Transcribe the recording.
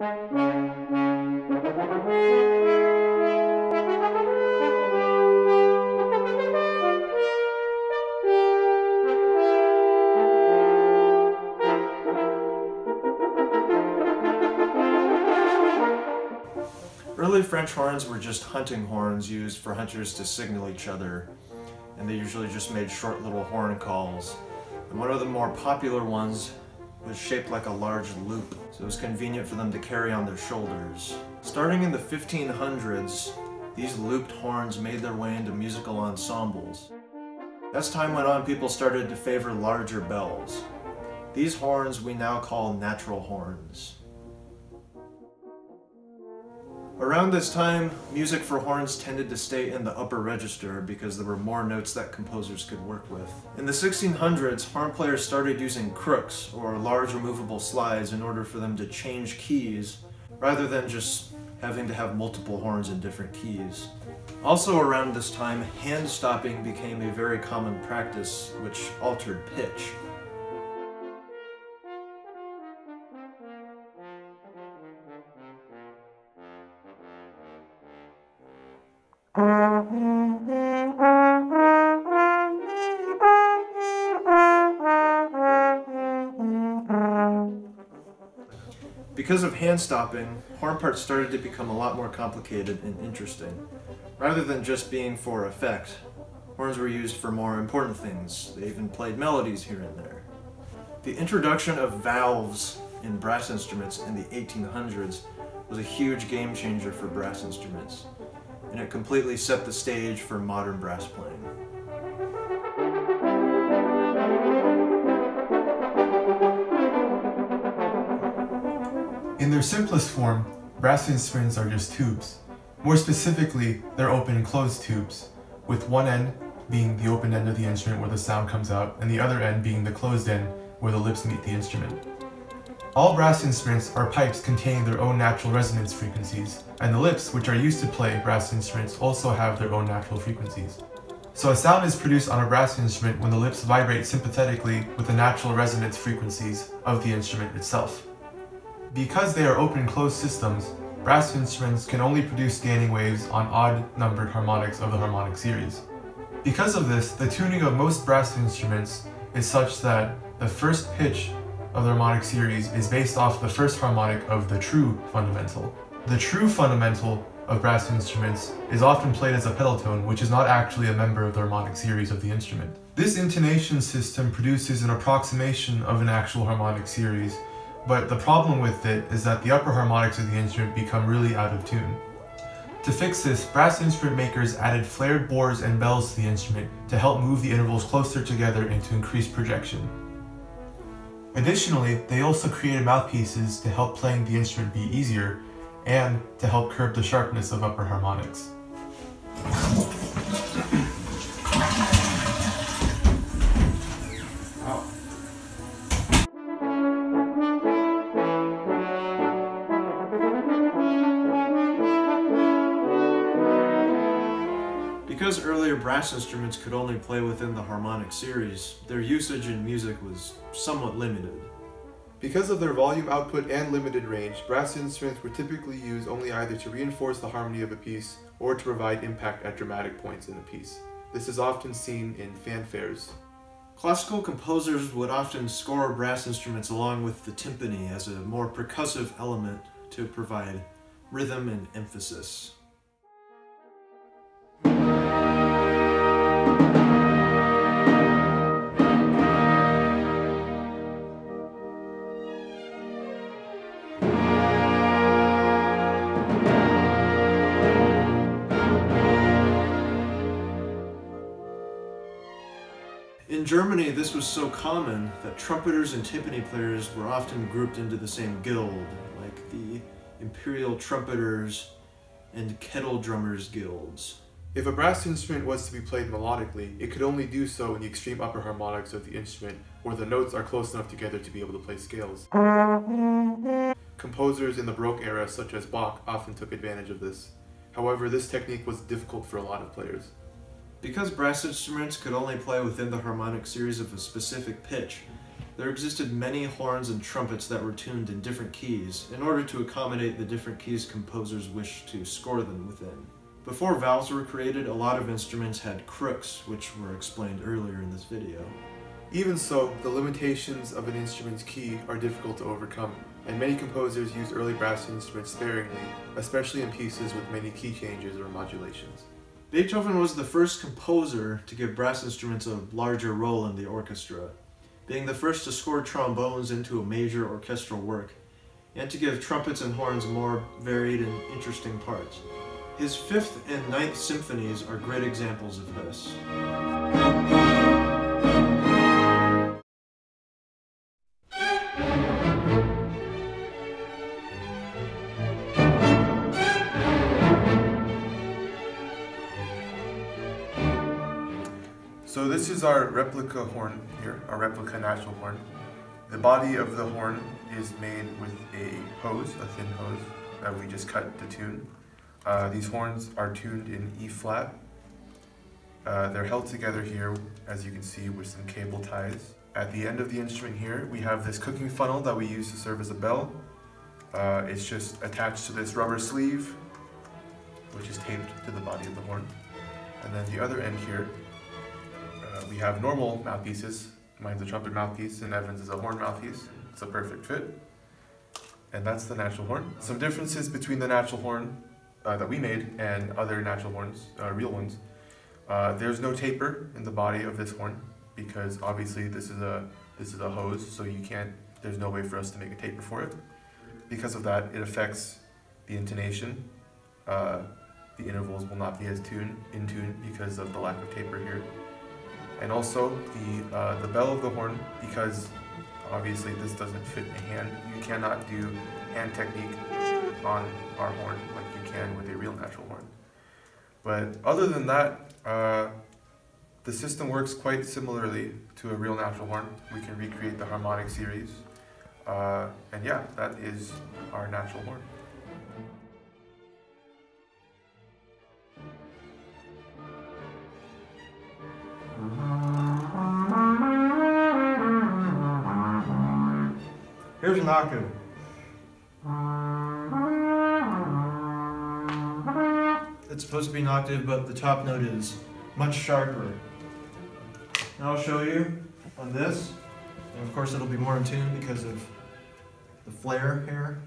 Early French horns were just hunting horns used for hunters to signal each other, and they usually just made short little horn calls. And one of the more popular ones was shaped like a large loop, so it was convenient for them to carry on their shoulders. Starting in the 1500s, these looped horns made their way into musical ensembles. As time went on, people started to favor larger bells. These horns we now call natural horns. Around this time, music for horns tended to stay in the upper register because there were more notes that composers could work with. In the 1600s, horn players started using crooks, or large removable slides, in order for them to change keys, rather than just having to have multiple horns in different keys. Also around this time, hand stopping became a very common practice, which altered pitch. Because of hand stopping, horn parts started to become a lot more complicated and interesting. Rather than just being for effect, horns were used for more important things. They even played melodies here and there. The introduction of valves in brass instruments in the 1800s was a huge game changer for brass instruments, and it completely set the stage for modern brass playing. In their simplest form, brass instruments are just tubes. More specifically, they're open and closed tubes, with one end being the open end of the instrument where the sound comes out, and the other end being the closed end where the lips meet the instrument. All brass instruments are pipes containing their own natural resonance frequencies, and the lips, which are used to play brass instruments, also have their own natural frequencies. So a sound is produced on a brass instrument when the lips vibrate sympathetically with the natural resonance frequencies of the instrument itself. Because they are open-closed systems, brass instruments can only produce standing waves on odd-numbered harmonics of the harmonic series. Because of this, the tuning of most brass instruments is such that the first pitch of the harmonic series is based off the first harmonic of the true fundamental. The true fundamental of brass instruments is often played as a pedal tone, which is not actually a member of the harmonic series of the instrument. This intonation system produces an approximation of an actual harmonic series, but the problem with it is that the upper harmonics of the instrument become really out of tune. To fix this, brass instrument makers added flared bores and bells to the instrument to help move the intervals closer together and to increase projection. Additionally, they also created mouthpieces to help playing the instrument be easier and to help curb the sharpness of upper harmonics. Because earlier brass instruments could only play within the harmonic series, their usage in music was somewhat limited. Because of their volume output and limited range, brass instruments were typically used only either to reinforce the harmony of a piece or to provide impact at dramatic points in a piece. This is often seen in fanfares. Classical composers would often score brass instruments along with the timpani as a more percussive element to provide rhythm and emphasis. Germany, this was so common that trumpeters and timpani players were often grouped into the same guild, like the Imperial Trumpeters and Kettle Drummers guilds. If a brass instrument was to be played melodically, it could only do so in the extreme upper harmonics of the instrument, where the notes are close enough together to be able to play scales. Composers in the Baroque era, such as Bach, often took advantage of this. However, this technique was difficult for a lot of players. Because brass instruments could only play within the harmonic series of a specific pitch, there existed many horns and trumpets that were tuned in different keys in order to accommodate the different keys composers wished to score them within. Before valves were created, a lot of instruments had crooks, which were explained earlier in this video. Even so, the limitations of an instrument's key are difficult to overcome, and many composers used early brass instruments sparingly, especially in pieces with many key changes or modulations. Beethoven was the first composer to give brass instruments a larger role in the orchestra, being the first to score trombones into a major orchestral work, and to give trumpets and horns more varied and interesting parts. His fifth and ninth symphonies are great examples of this. This is our replica horn here, our replica natural horn. The body of the horn is made with a hose, a thin hose, that we just cut to tune. Uh, these horns are tuned in E flat. Uh, they're held together here, as you can see, with some cable ties. At the end of the instrument here, we have this cooking funnel that we use to serve as a bell. Uh, it's just attached to this rubber sleeve, which is taped to the body of the horn. And then the other end here, we have normal mouthpieces. Mine's a trumpet mouthpiece and Evans is a horn mouthpiece. It's a perfect fit. And that's the natural horn. Some differences between the natural horn uh, that we made and other natural horns, uh, real ones. Uh, there's no taper in the body of this horn because obviously this is a this is a hose, so you can't. There's no way for us to make a taper for it. Because of that, it affects the intonation. Uh, the intervals will not be as tuned in tune because of the lack of taper here and also the uh, the bell of the horn because obviously this doesn't fit a hand. You cannot do hand technique on our horn like you can with a real natural horn. But other than that, uh, the system works quite similarly to a real natural horn. We can recreate the harmonic series. Uh, and yeah, that is our natural horn. It's supposed to be an octave, but the top note is much sharper. Now I'll show you on this. And of course it'll be more in tune because of the flare here.